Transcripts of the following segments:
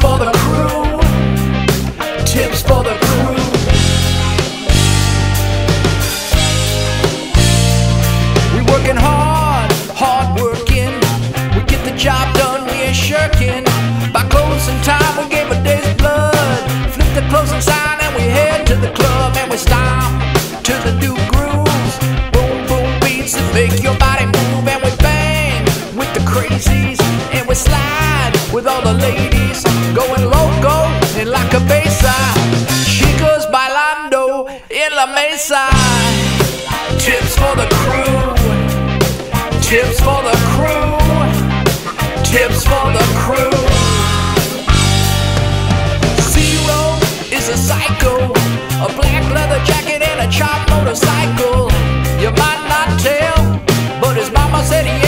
for the crew. Tips for the ladies going loco and like a bayside. Chicas bailando in la mesa. Tips for the crew. Tips for the crew. Tips for the crew. Zero is a psycho. A black leather jacket and a chopped motorcycle. You might not tell, but his mama said he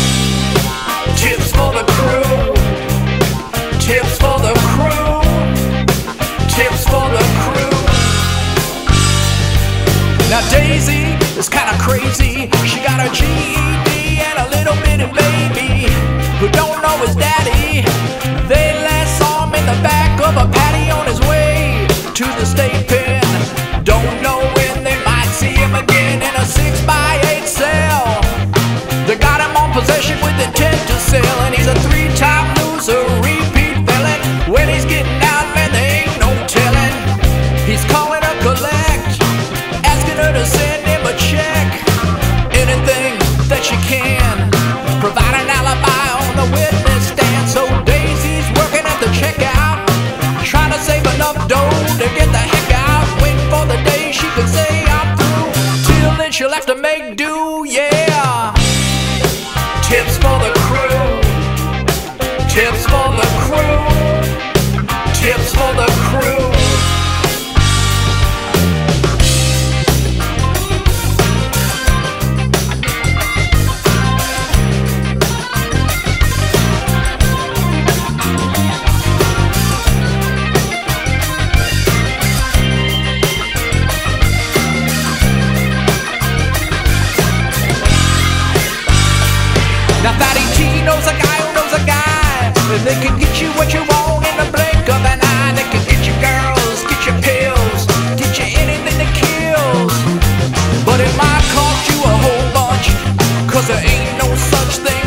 GED and a little bitty baby who don't know his daddy. They last saw him in the back of a paddy on his way to the state pen. Don't know when they might see him again in a six by have to make do, yeah. Tips for the crew. Tips for the crew. Tips for the crew. They can get you what you want in the blink of an eye. They can get you girls, get you pills, get you anything that kills. But it might cost you a whole bunch. Cause there ain't no such thing,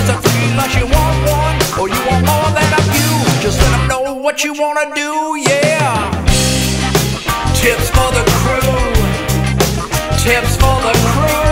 as a free lunch. You want one, or you want more than a few. Just let them know what you wanna do, yeah. Tips for the crew. Tips for the crew.